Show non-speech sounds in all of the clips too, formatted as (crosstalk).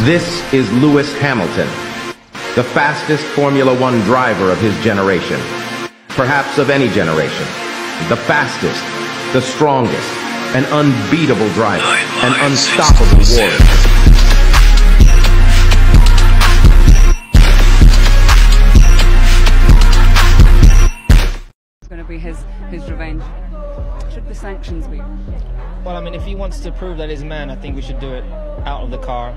This is Lewis Hamilton, the fastest Formula One driver of his generation, perhaps of any generation, the fastest, the strongest, an unbeatable driver, an unstoppable warrior. be his his revenge. Should the sanctions be? Well, I mean, if he wants to prove that he's a man, I think we should do it out of the car.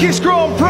Turkish Grand Prix.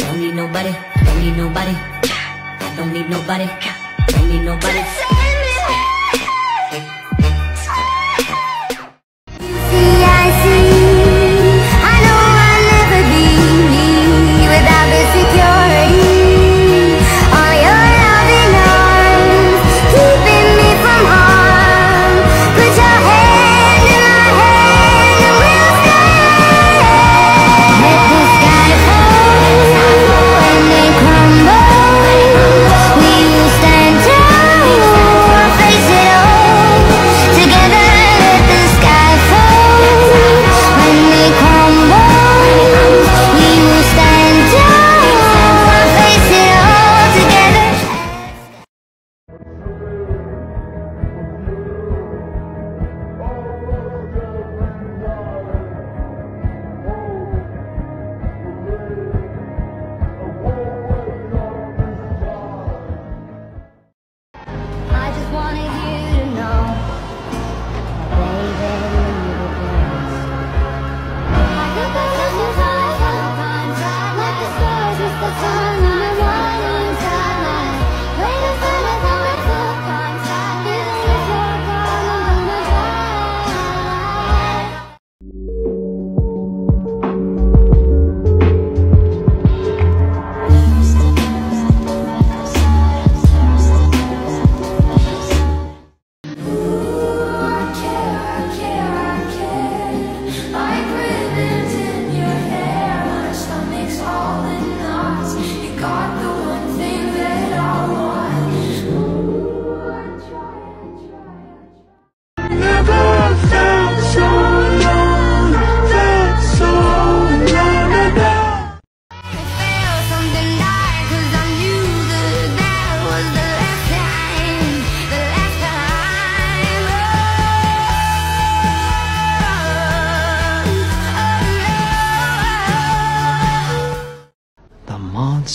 Don't need nobody, don't need nobody, I don't need nobody, don't need nobody.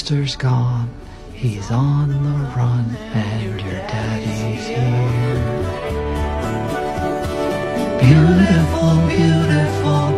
Monster's gone. He's on the run, and your daddy's here. Beautiful, beautiful,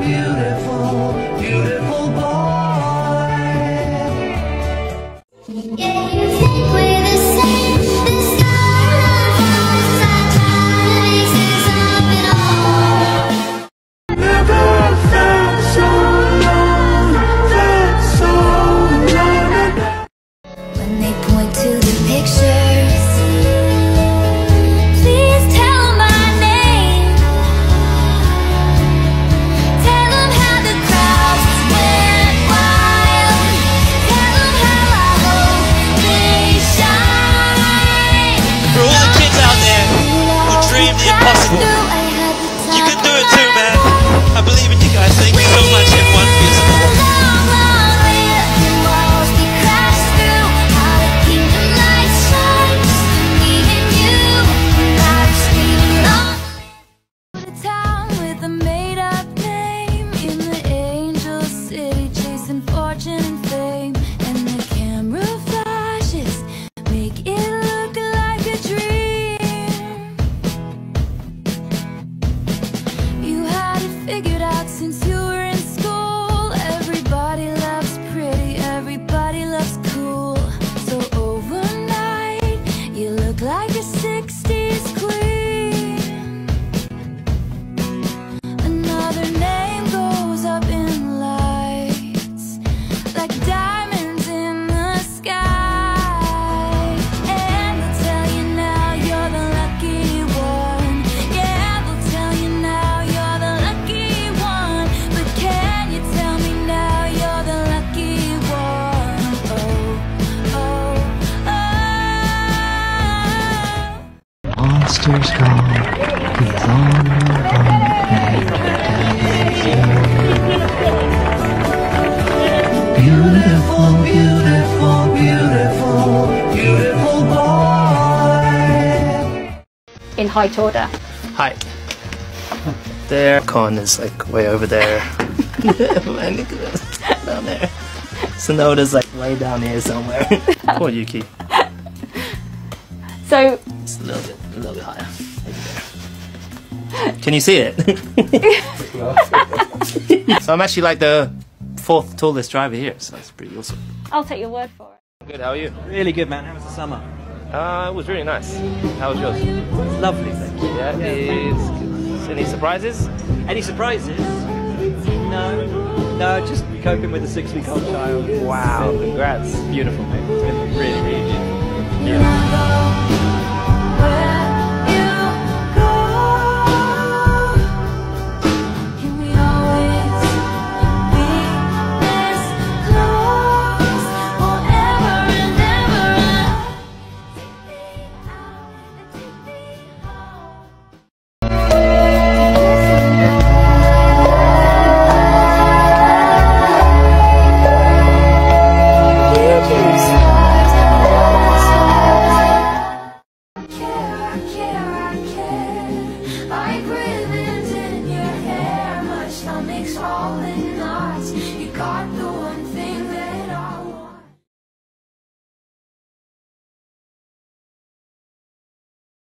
Monster's gone. He's on the run, and your daddy's here. Beautiful, beautiful, beautiful, beautiful boy. in height order. Hi. There. Con is like way over there. Man, (laughs) look at this. Down there. Tsunoda's like way down here somewhere. (laughs) Poor Yuki. So It's a little bit, a little bit higher. Can you see it? (laughs) so I'm actually like the fourth tallest driver here, so that's pretty awesome. I'll take your word for it. Good, how are you? Really good, man. How was the summer? Uh, it was really nice. How was yours? It's lovely, thank you. Yeah, it's, any surprises? Any surprises? No. No, just coping with a six-week-old child. Wow, congrats. Beautiful, mate. It's been really, really beautiful. Like